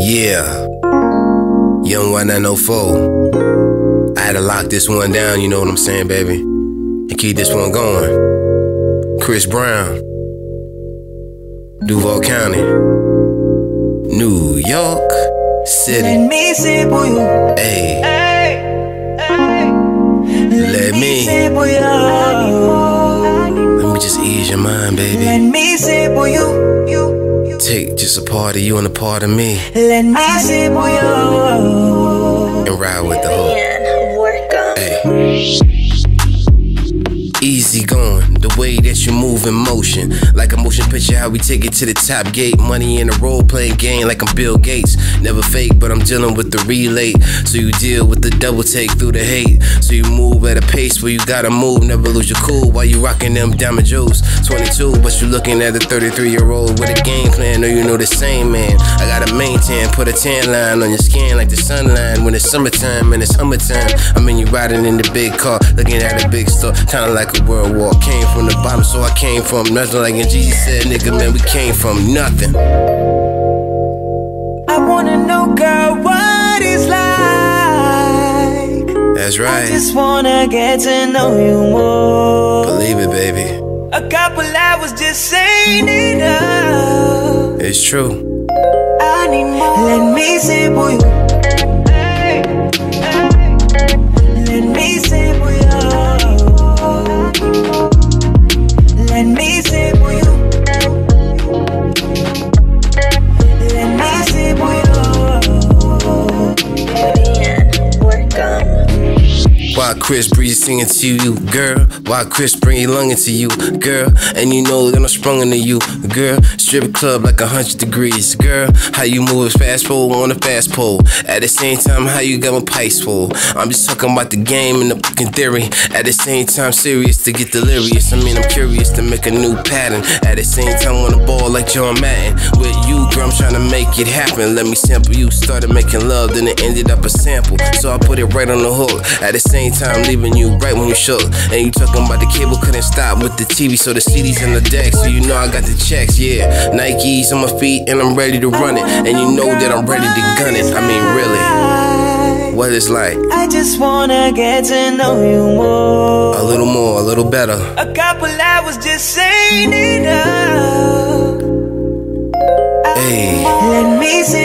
Yeah. Youngy904. I had to lock this one down, you know what I'm saying, baby? And keep this one going. Chris Brown. Duval County. New York City. Let me say boy you. Hey. Let, Let me me- say boy you. Let me just ease your mind, baby. Let me say boy you. You. you. Take just a part of you and a part of me Let me say boy in motion. Like a motion picture, how we take it to the top gate. Money in a role playing game, like I'm Bill Gates. Never fake, but I'm dealing with the relay. So you deal with the double take through the hate. So you move at a pace where you gotta move, never lose your cool while you rocking them diamond jewels. 22, but you looking at a 33 year old with a game plan. Know you know the same man. I gotta maintain, put a tan line on your skin like the sunline. When it's summertime and it's summertime, I mean you riding in the big car, looking at a big store, kinda like a world war. Came from the bottom, so I came from nothing. Like in Jesus said, nigga, man, we came from nothing. I wanna know, girl, what it's like. That's right. I just wanna get to know you more. Believe it, baby. A couple hours just ain't enough. It's true. I need more. Let me say, boy. Chris Breeze singing to you, girl? Why Chris bring your lung into you, girl? And you know that I'm sprung into you, girl. Strip club like a hundred degrees, girl. How you move is fast pole on a fast pole. At the same time, how you got my pipes full. I'm just talking about the game and the fucking theory. At the same time, serious to get delirious. I mean, I'm curious to make a new pattern. At the same time, wanna ball like John Madden. With you, girl, I'm trying to make it happen. Let me sample you. Started making love, then it ended up a sample. So I put it right on the hook. At the same time, leaving you right when you shook. And you talking about the cable couldn't stop with the TV, so the CDs in the deck. So you know I got the checks, yeah. Nikes on my feet, and I'm ready to run it. And you know that I'm ready to gun it. I mean, really, what it's like. I just wanna get to know you more. A little more, a little better. A couple hours just ain't enough. Hey, Let me say,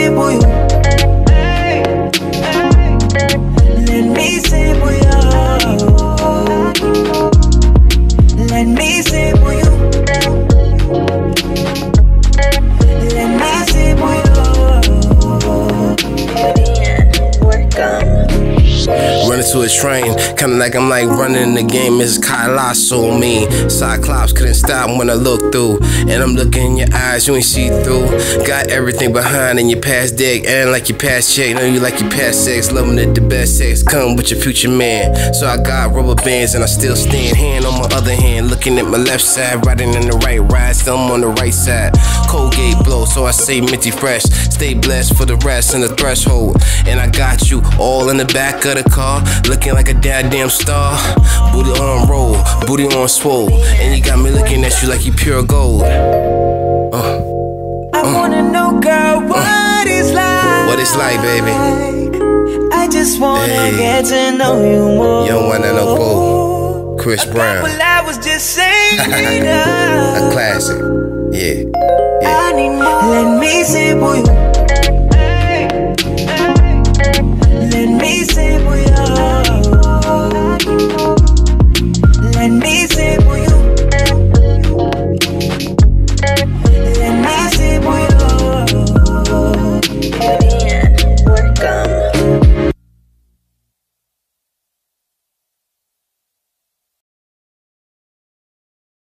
to a train, kinda like I'm like running the game. It's colossal mean. Cyclops couldn't stop when I look through. And I'm looking in your eyes, you ain't see through. Got everything behind in your past dick, and like your past check. Know you like your past sex, loving it the best sex. Come with your future man. So I got rubber bands and I still stand. Hand on my other hand, looking at my left side, riding in the right ride. Still I'm on the right side. Colgate blow, so I say minty fresh. Stay blessed for the rest in the threshold. And I got you all in the back of the car, looking like a goddamn star. Booty on roll, booty on swole. And you got me looking at you like you pure gold. Uh, I uh. wanna know, girl, what it's like. What it's like, baby. I just wanna Hey. get to know you more. Youngy904, Chris Brown. Couple hours just ain't A uh. classic. Yeah. I need more. Let me say, boy.